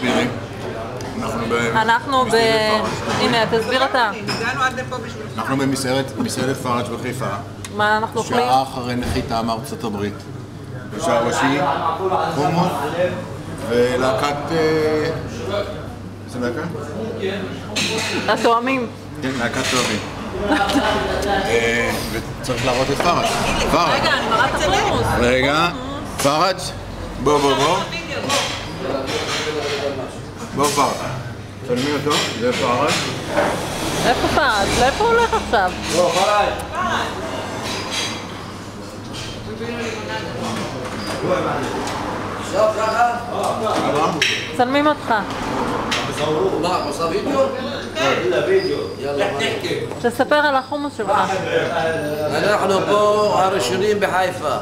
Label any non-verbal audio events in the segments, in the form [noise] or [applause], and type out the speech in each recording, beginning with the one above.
תסבירי. אנחנו ב... הנה, תסביר אתה. הגענו עד לפה בשביל... אנחנו במסעדת מסעדת פראג' בחיפה, מה אנחנו אוכלים? שעה אחרי נחיתה מארצות הברית. בשער ראשי, חומוס ולהקת... אה, איזה להקה? התואמים. כן, להקת תואבים. אה, וצריך להראות את פראג'. פראג'. רגע, אני מראה את הפרימוס. רגע, פראג', בוא בוא בוא. בוא פראג'. צלמי אותו, זה פראג'. איפה פרד? לאיפה הוא הולך עכשיו? אברהם? מצלמים אותך. מה, עושה וידאו? תספר על החומוס שלך. אנחנו פה הראשונים בחיפה.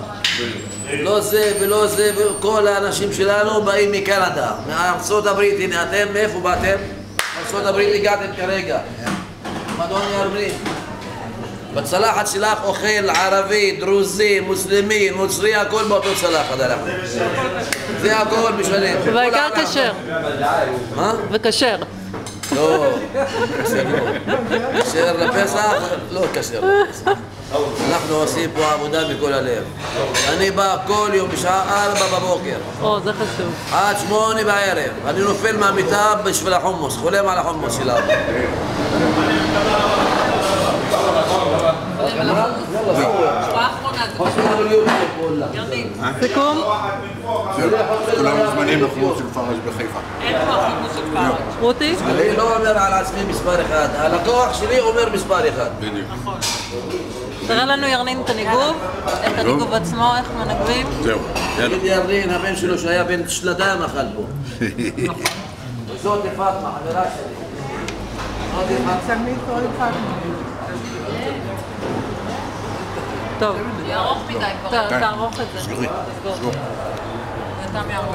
לא זה ולא זה, וכל האנשים שלנו באים מקנדה, מארצות הברית. הנה, אתם מאיפה באתם? מארצות הברית הגעתם כרגע. מדון ירמין. בצלחת שלך אוכל ערבי, דרוזי, מוסלמי, נוצרי, הכל באותו צלחת אנחנו. זה הכל משלם. והעיקר כשר. מה? וכשר. לא, כשר לא. כשר לפסח? לא כשר לפסח. אנחנו עושים פה עבודה מכל הלב. אני בא כל יום בשעה ארבע בבוקר, או, זה חשוב. עד שמונה בערב. אני נופל מהמיטה בשביל החומוס, חולם על החומוס שלנו. סיכום? כולם מוזמנים לחומוס של פראג' בחיפה. רותי? אני לא אומר על עצמי מספר אחד, הלקוח שלי אומר מספר אחד. בדיוק. תראה לנו ירנין את הניגוב, את הניגוב עצמו, איך מנגבים. זהו. יאללה. תגיד ירדין, הבן שלו שהיה בן שנתיים אכל פה. וזאת [laughs] פאטמה, חברה שלי. טוב. יארוך מדי כבר. תערוך את זה. סגרי. תסגור. סגור. זה.